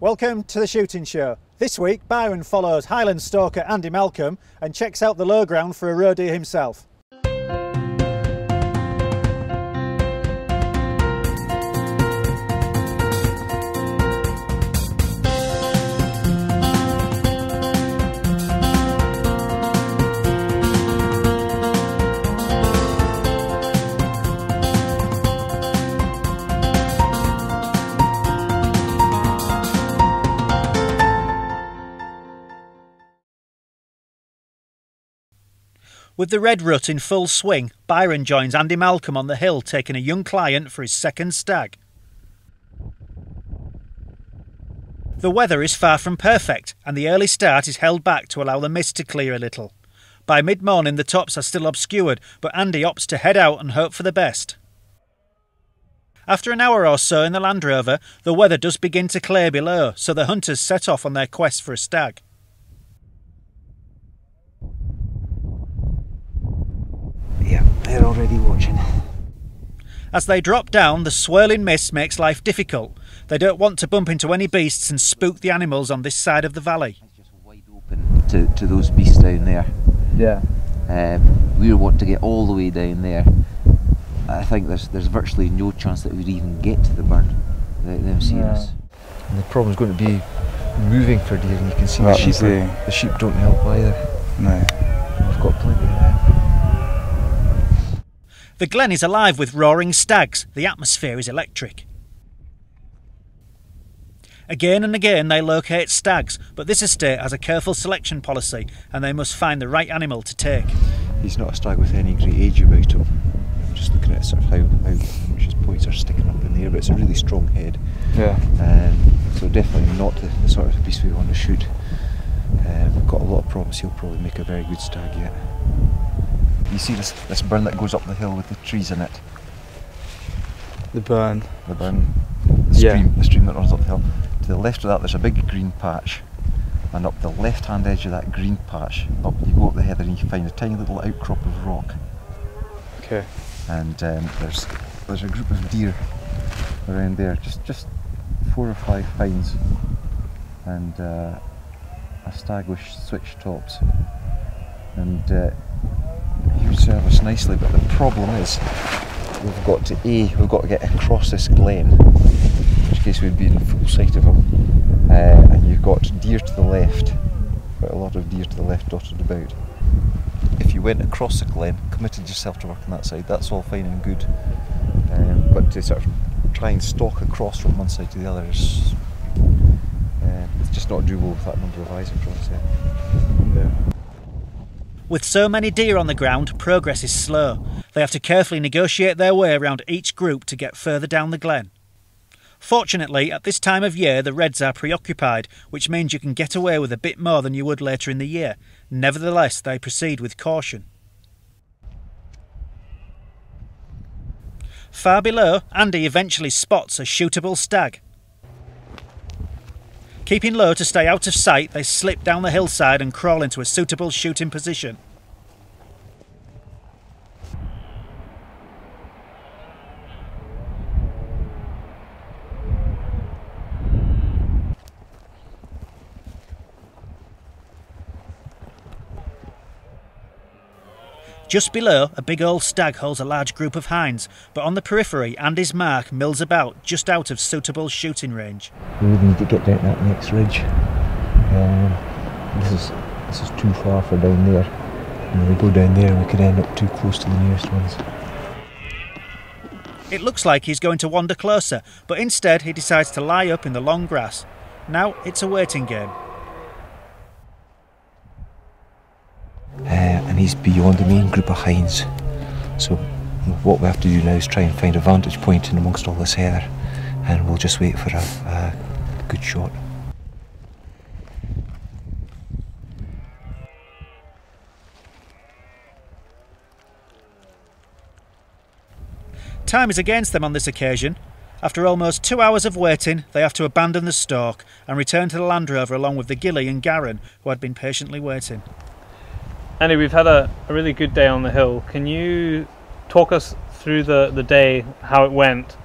Welcome to the shooting show. This week, Byron follows Highland stalker Andy Malcolm and checks out the low ground for a roe deer himself. With the red rut in full swing, Byron joins Andy Malcolm on the hill taking a young client for his second stag. The weather is far from perfect, and the early start is held back to allow the mist to clear a little. By mid morning, the tops are still obscured, but Andy opts to head out and hope for the best. After an hour or so in the Land Rover, the weather does begin to clear below, so the hunters set off on their quest for a stag. They're already watching. As they drop down, the swirling mist makes life difficult. They don't want to bump into any beasts and spook the animals on this side of the valley. It's just wide open to, to those beasts down there. Yeah. Um, we want to get all the way down there. I think there's there's virtually no chance that we'd even get to the burn without them seeing Yeah. us. And the problem's going to be moving for deer, and you can see the sheep. are- the- the sheep don't help either. No. We've got plenty of them. The glen is alive with roaring stags. The atmosphere is electric. Again and again they locate stags, but this estate has a careful selection policy and they must find the right animal to take. He's not a stag with any great age about him. I'm Just looking at sort of how, how much his points are sticking up in the air, but it's a really strong head. Yeah. Um, so definitely not the, the sort of beast we want to shoot. Um, we've got a lot of promise he'll probably make a very good stag yet. You see this, this burn that goes up the hill with the trees in it? The burn. The burn, the Yeah. stream, the stream that runs up the hill. To the left of that there's a big green patch and up the left hand edge of that green patch, up you go up the heather and you find a tiny little outcrop of rock. Okay. and um, there's there's a group of deer around there, just just four or five pines, and uh, a stag with switch tops, and uh, us nicely. But the problem is, we've got to a we've got to get across this glen, in which case we'd be in full sight of them, uh, and you've got deer to the left, quite a lot of deer to the left dotted about if you went across the glen, committed yourself to work on that side, that's all fine and good. Um, but to sort of try and stalk across from one side to the other is uh, it's just not doable with that number of eyes across there. With so many deer on the ground, progress is slow. They have to carefully negotiate their way around each group to get further down the glen. Fortunately, at this time of year, the reds are preoccupied, which means you can get away with a bit more than you would later in the year. Nevertheless, they proceed with caution. Far below, Andy eventually spots a shootable stag. Keeping low to stay out of sight, they slip down the hillside and crawl into a suitable shooting position. Just below, a big old stag holds a large group of hinds, but on the periphery, Andy's mark mills about just out of suitable shooting range. We would need to get down that next ridge. Um, this is this is too far for down there. And if we go down there, we could end up too close to the nearest ones. It looks like he's going to wander closer, but instead he decides to lie up in the long grass. Now it's a waiting game. Uh, and he's beyond the main group of hinds. So what we have to do now is try and find a vantage point in amongst all this heather, and we'll just wait for a, a good shot. Time is against them on this occasion. After almost two hours of waiting, they have to abandon the stalk and return to the Land Rover along with the ghillie and Garin, who had been patiently waiting. Andy, we've had a, a really good day on the hill. Can you talk us through the, the day, how it went,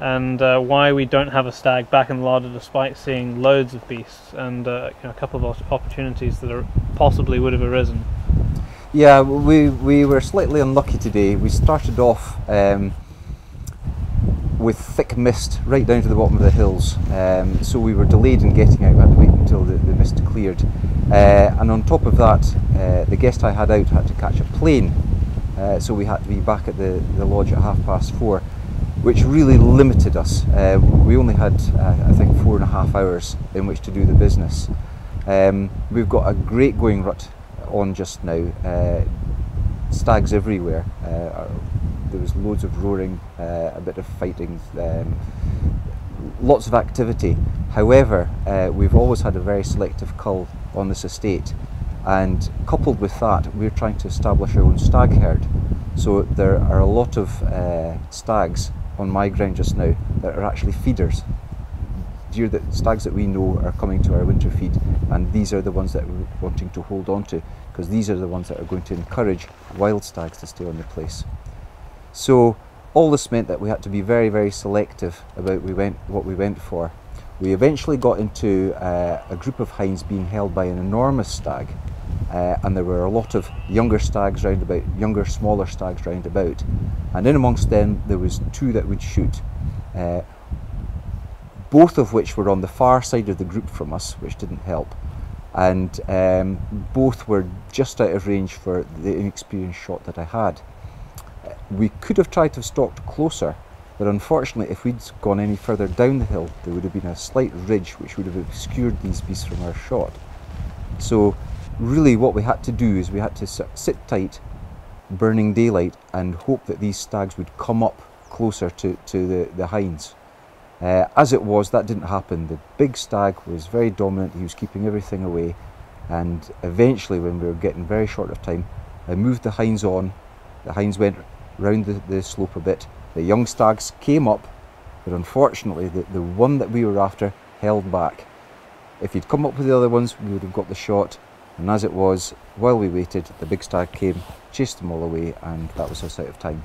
and uh, why we don't have a stag back in the larder despite seeing loads of beasts and uh, you know, a couple of opportunities that are possibly would have arisen. Yeah, we, we were slightly unlucky today. We started off um, with thick mist right down to the bottom of the hills, um, so we were delayed in getting out. We had to wait until the, the mist cleared. Uh, and on top of that, uh, the guest I had out had to catch a plane, uh, so we had to be back at the, the lodge at half past four which really limited us. Uh, we only had, uh, I think, four and a half hours in which to do the business. Um, we've got a great going rut on just now. Uh, stags everywhere. Uh, there was loads of roaring, uh, a bit of fighting, um, lots of activity. However, uh, we've always had a very selective cull on this estate, and coupled with that, we're trying to establish our own stag herd. So there are a lot of stags on my ground just now that are actually feeders. Deer that stags that we know are coming to our winter feed, and these are the ones that we're wanting to hold on to because these are the ones that are going to encourage wild stags to stay on the place. So all this meant that we had to be very, very selective about we went what we went for. We eventually got into uh, a group of hinds being held by an enormous stag, uh, and there were a lot of younger stags round about, younger, smaller stags round about, and in amongst them there was two that would shoot, uh, both of which were on the far side of the group from us, which didn't help, and um, both were just out of range for the inexperienced shot that I had. We could have tried to have stalked closer, but unfortunately, if we'd gone any further down the hill, there would have been a slight ridge which would have obscured these beasts from our shot. So really what we had to do is we had to sit tight, burning daylight, and hope that these stags would come up closer to, to the, the hinds. Uh, as it was, that didn't happen. The big stag was very dominant, he was keeping everything away, and eventually, when we were getting very short of time, I moved the hinds on. The hinds went round the, the slope a bit. The young stags came up, but unfortunately, the, the one that we were after held back. If he'd come up with the other ones, we would have got the shot, and as it was, while we waited, the big stag came, chased them all away, and that was us out of time.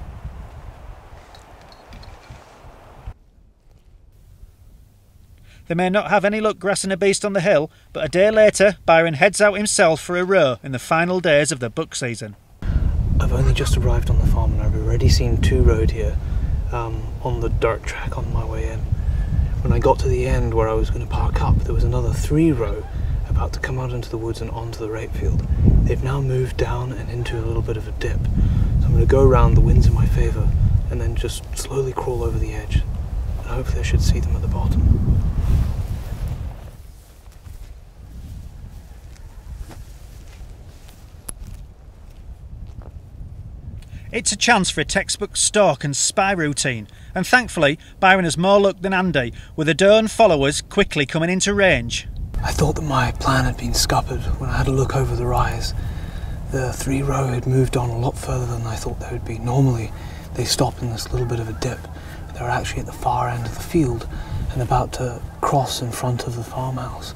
They may not have any luck grassing a beast on the hill, but a day later, Byron heads out himself for a roe in the final days of the buck season. I've only just arrived on the farm and I've already seen two roe deer um, on the dirt track on my way in. When I got to the end where I was going to park up, there was another three roe about to come out into the woods and onto the rape field. They've now moved down and into a little bit of a dip. So I'm going to go around, the wind's in my favour, and then just slowly crawl over the edge. And hopefully I should see them at the bottom. It's a chance for a textbook stalk and spy routine, and thankfully Byron has more luck than Andy, with the doe and followers quickly coming into range. I thought that my plan had been scuppered when I had a look over the rise. The three roe had moved on a lot further than I thought they would be. Normally, they stop in this little bit of a dip. They were actually at the far end of the field and about to cross in front of the farmhouse.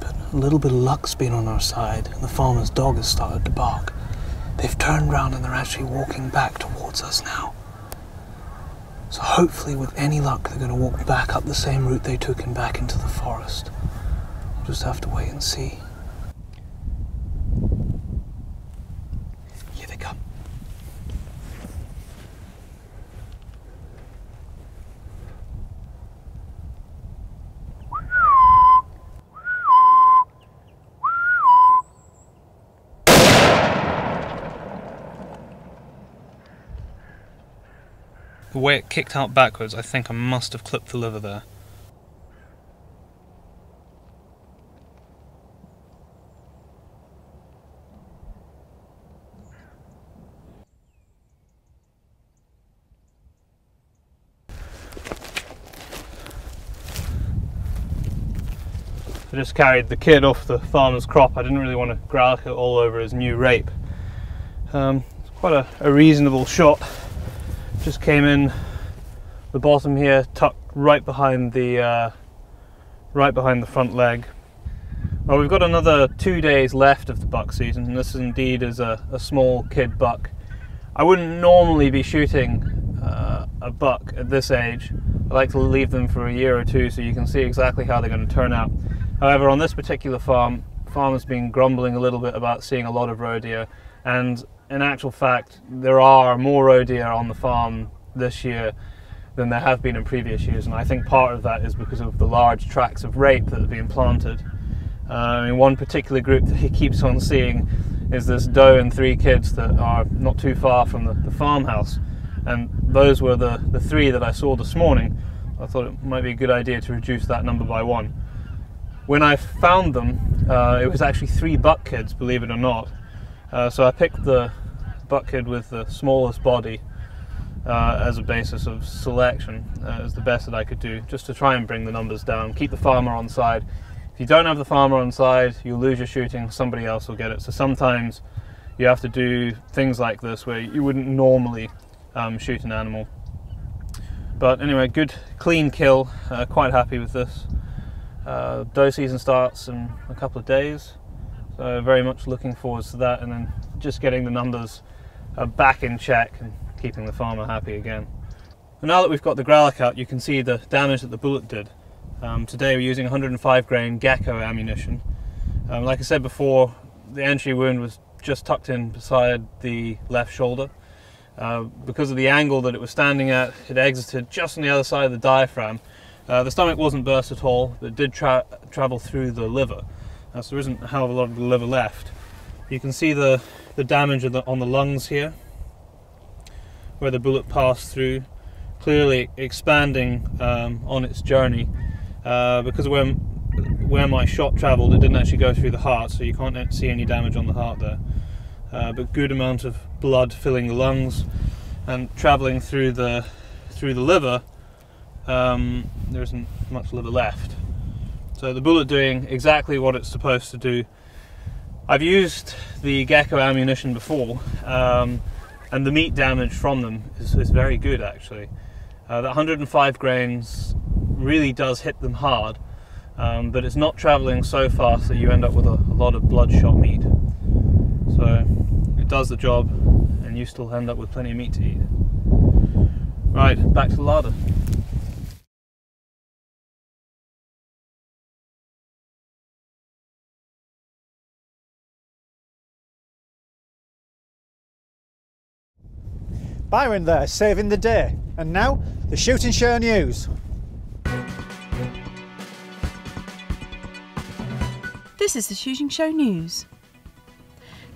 But a little bit of luck's been on our side, and the farmer's dog has started to bark. They've turned round and they're actually walking back towards us now. So hopefully, with any luck, they're going to walk back up the same route they took and back into the forest. We'll just have to wait and see. Way it kicked out backwards, I think I must have clipped the liver there. I just carried the kid off the farmer's crop. I didn't really want to gralloch it all over his new rape. Um, it's quite a, a, reasonable shot. Just came in the bottom here, tucked right behind the uh, right behind the front leg. Well, we've got another two days left of the buck season, and this indeed is a, a small kid buck. I wouldn't normally be shooting uh, a buck at this age, I like to leave them for a year or two so you can see exactly how they're going to turn out. However, on this particular farm, farmers been grumbling a little bit about seeing a lot of roe deer, and in actual fact, there are more roe deer on the farm this year than there have been in previous years, and I think part of that is because of the large tracts of rape that have been planted. Uh, in one particular group that he keeps on seeing is this doe and three kids that are not too far from the, the farmhouse, and those were the, the three that I saw this morning. I thought it might be a good idea to reduce that number by one. When I found them, uh, it was actually three buck kids, believe it or not. Uh, so I picked the buck kid with the smallest body uh, as a basis of selection uh, as the best that I could do, just to try and bring the numbers down, keep the farmer on side. If you don't have the farmer on side, you'll lose your shooting, somebody else will get it. So sometimes you have to do things like this where you wouldn't normally um, shoot an animal. But anyway, good clean kill, uh, quite happy with this. Uh, doe season starts in a couple of days, so very much looking forward to that and then just getting the numbers uh, back in check and keeping the farmer happy again. And now that we've got the gralloch out, you can see the damage that the bullet did. Um, today we're using 105 grain Geco ammunition. Um, like I said before, the entry wound was just tucked in beside the left shoulder. Uh, because of the angle that it was standing at, it exited just on the other side of the diaphragm. Uh, the stomach wasn't burst at all, but it did tra travel through the liver. Uh, so there isn't a hell of a lot of the liver left. You can see the, the damage the, on the lungs here where the bullet passed through, clearly expanding um, on its journey. Uh, because where, where my shot travelled, it didn't actually go through the heart, so you can't see any damage on the heart there. Uh, but good amount of blood filling the lungs and travelling through the through the liver. Um, there isn't much liver left. So the bullet doing exactly what it's supposed to do. I've used the Geco ammunition before. Um, and the meat damage from them is, is very good actually. Uh, that 105 grains really does hit them hard, um, but it's not traveling so fast that you end up with a, a lot of bloodshot meat. So it does the job, and you still end up with plenty of meat to eat. Right, back to the larder. Byron there, saving the day. And now, the Shooting Show News. This is the Shooting Show News.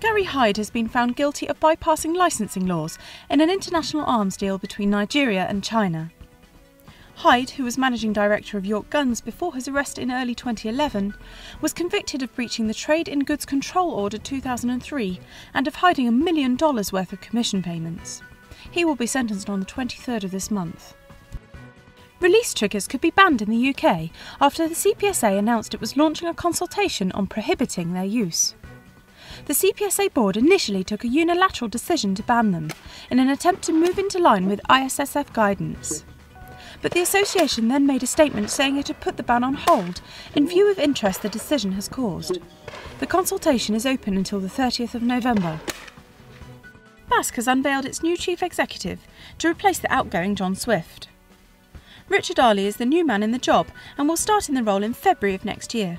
Gary Hyde has been found guilty of bypassing licensing laws in an international arms deal between Nigeria and China. Hyde, who was managing director of York Guns before his arrest in early 2011, was convicted of breaching the Trade in Goods Control Order 2003 and of hiding a million dollars worth of commission payments. He will be sentenced on the 23rd of this month. Release triggers could be banned in the UK after the CPSA announced it was launching a consultation on prohibiting their use. The CPSA board initially took a unilateral decision to ban them in an attempt to move into line with ISSF guidance. But the association then made a statement saying it had put the ban on hold in view of interest the decision has caused. The consultation is open until the 30th of November. BASC has unveiled its new chief executive to replace the outgoing John Swift. Richard Ali is the new man in the job and will start in the role in February of next year.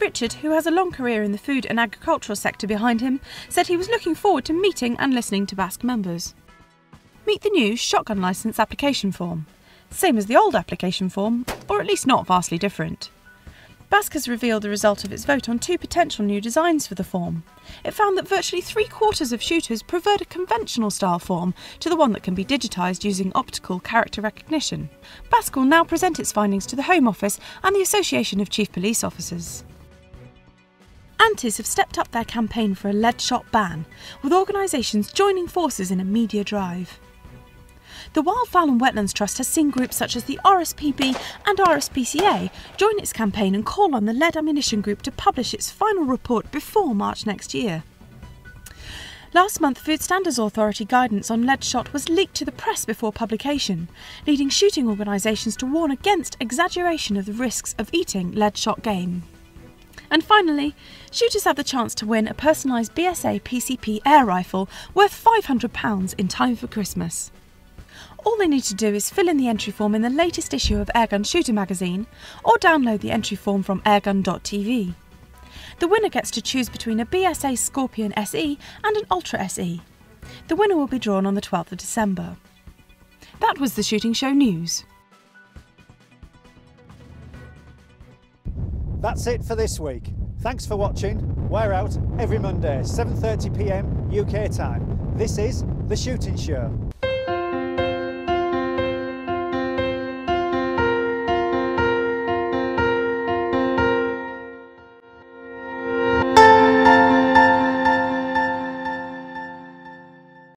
Richard, who has a long career in the food and agricultural sector behind him, said he was looking forward to meeting and listening to BASC members. Meet the new shotgun licence application form. Same as the old application form, or at least not vastly different. BASC has revealed the result of its vote on two potential new designs for the form. It found that virtually three quarters of shooters preferred a conventional style form to the one that can be digitised using optical character recognition. BASC will now present its findings to the Home Office and the Association of Chief Police Officers. Antis have stepped up their campaign for a lead shot ban, with organisations joining forces in a media drive. The Wildfowl and Wetlands Trust has seen groups such as the RSPB and RSPCA join its campaign and call on the Lead Ammunition Group to publish its final report before March next year. Last month, Food Standards Authority guidance on lead shot was leaked to the press before publication, leading shooting organisations to warn against exaggeration of the risks of eating lead shot game. And finally, shooters have the chance to win a personalised BSA PCP air rifle worth £500 in time for Christmas. All they need to do is fill in the entry form in the latest issue of Airgun Shooter magazine or download the entry form from airgun.tv. The winner gets to choose between a BSA Scorpion SE and an Ultra SE. The winner will be drawn on the 12th of December. That was the Shooting Show News. That's it for this week. Thanks for watching. We're out every Monday, 7:30 p.m. UK time. This is The Shooting Show.